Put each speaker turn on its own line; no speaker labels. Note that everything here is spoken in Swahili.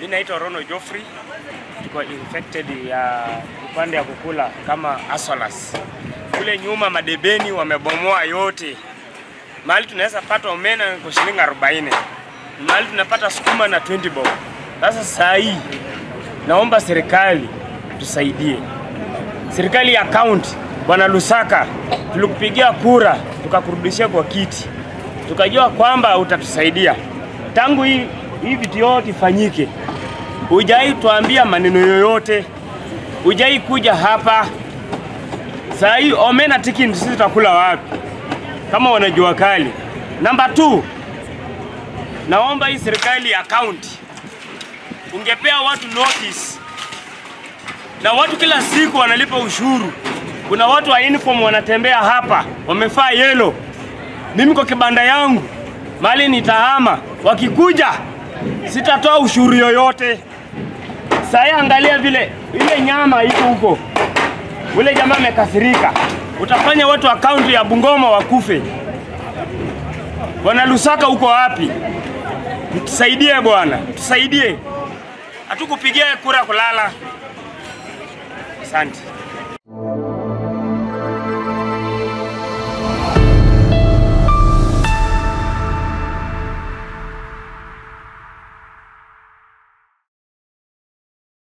Mi naitwa Rono Joffrey, tuko infected ya upande ya kukula kama asolas. Kule nyuma madebeni wamebomoa yote. Mahali tunaweza pata omena kwa shilingi 40. Mahali tunapata sukuma na 20 bob. Sasa saa hii naomba serikali tusaidie. Serikali ya kaunti, Bwana Lusaka, tulikupigia kura tukakurudishia kwa kiti, tukajua kwamba utatusaidia tangu hii hii vitu yote ifanyike. Hujai tuambia maneno yoyote, hujai kuja hapa. Saa hii omena tikini sisi tutakula wapi kama wanajua kali? Namba 2 naomba hii serikali ya kaunti ungepea watu notice, na watu kila siku wanalipa ushuru. Kuna watu wa uniform wanatembea hapa wamefaa yelo. Mimi kwa kibanda yangu mali nitahama, wakikuja sitatoa ushuru yoyote. Sasa angalia vile ile nyama iko huko, ule jamaa amekasirika, utafanya watu wa kaunti ya Bungoma wakufe. Bwana Lusaka, uko wapi? Tusaidie bwana, tusaidie. Hatukupigia kura kulala. Asante.